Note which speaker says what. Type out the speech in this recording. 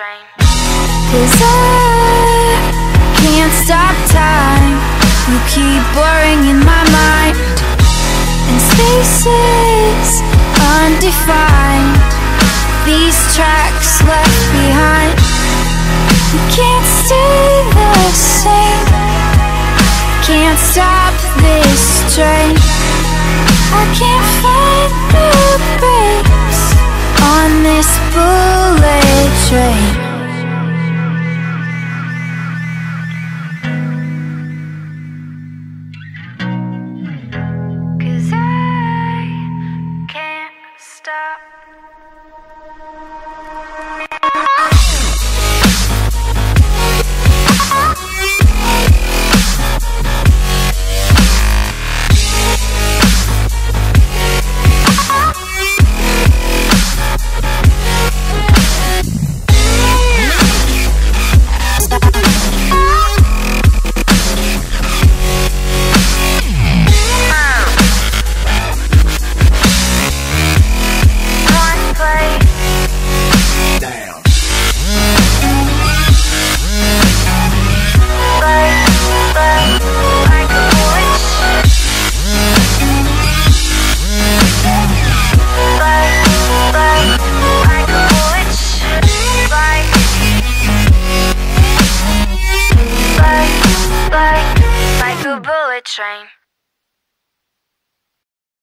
Speaker 1: Train. Cause I can't stop time. You keep blurring in my mind. And spaces undefined. These tracks left behind. You can't stay the same. Can't stop this train. I can't find the on this bullet train. Train.